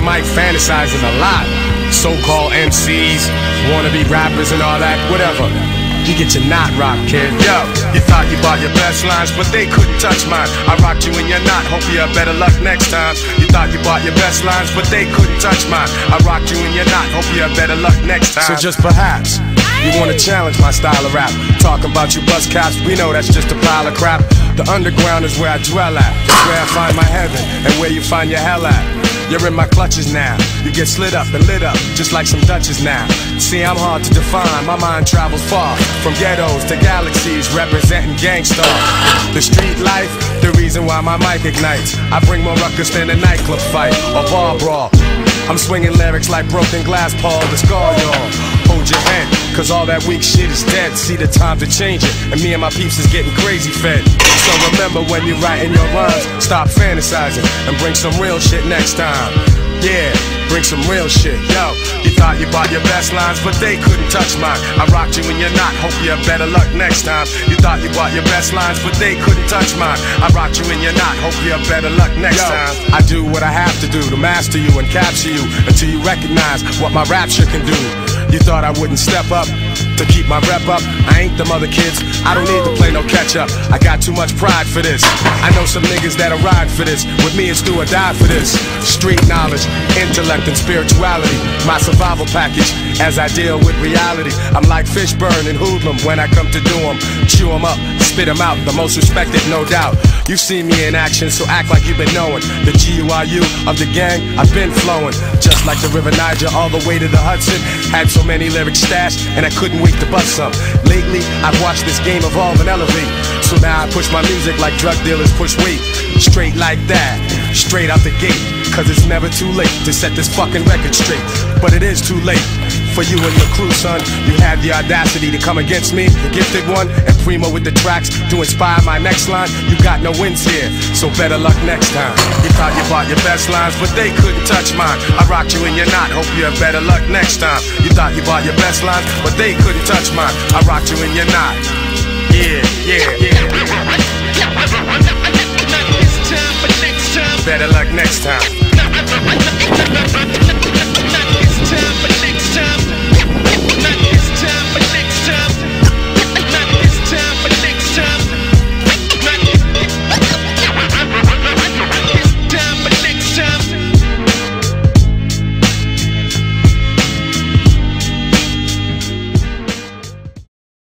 the mic fantasizing a lot. So-called MCs, wannabe rappers and all that, whatever. You get your knot rock, kid. Yo, you thought you bought your best lines, but they couldn't touch mine. I rocked you in your knot, hope you have better luck next time. You thought you bought your best lines, but they couldn't touch mine. I rocked you in your knot, hope you have better luck next time. So just perhaps. You wanna challenge my style of rap? Talking about you buzz cops, we know that's just a pile of crap. The underground is where I dwell at, it's where I find my heaven, and where you find your hell at. You're in my clutches now. You get slid up and lit up, just like some Dutches now. See, I'm hard to define. My mind travels far, from ghettos to galaxies, representing gangsta. The street life, the reason why my mic ignites. I bring more ruckus than a nightclub fight or bar brawl. I'm swinging lyrics like broken glass, Paul, the scar, y'all. Hold your head, cause all that weak shit is dead. See the time to change it, and me and my peeps is getting crazy fed. So remember when you're writing your rhymes, stop fantasizing and bring some real shit next time. Yeah, bring some real shit. Yo, thought you bought your best lines, but they couldn't touch mine. I rocked you and you're not. Hope you have better luck next time. You thought you bought your best lines, but they couldn't touch mine. I rocked you and you're not. Hope you have better luck next Yo, time. I do what I have to do to master you and capture you until you recognize what my rapture can do. You thought I wouldn't step up to keep my rep up. I ain't them other kids. I don't need to play no catch up. I got too much pride for this. I know some niggas that'll ride for this. With me, it's do or die for this. Street knowledge, intellect, and spirituality. My survival package as I deal with reality. I'm like Fishburne and Hoodlum when I come to do 'em. Chew 'em up, spit 'em out. The most respected, no doubt. You've seen me in action, so act like you've been knowing. The GURU of the gang, I've been flowing. Like the River Niger, all the way to the Hudson. Had so many lyrics stashed, and I couldn't wait to bust some. Lately, I've watched this game evolve and elevate. So now I push my music like drug dealers push weight. Straight like that, straight out the gate. Cause it's never too late to set this fucking record straight. But it is too late for you and your crew, son. You had the audacity to come against me, the gifted one, and Primo with the tracks to inspire my next line. You got no wins here, so better luck next time. You thought you bought your best lines, but they couldn't touch mine. I rocked you and you're not. Hope you have better luck next time. You thought you bought your best lines, but they couldn't touch mine. I rocked you and you're not. Yeah, yeah, yeah. Better luck next time.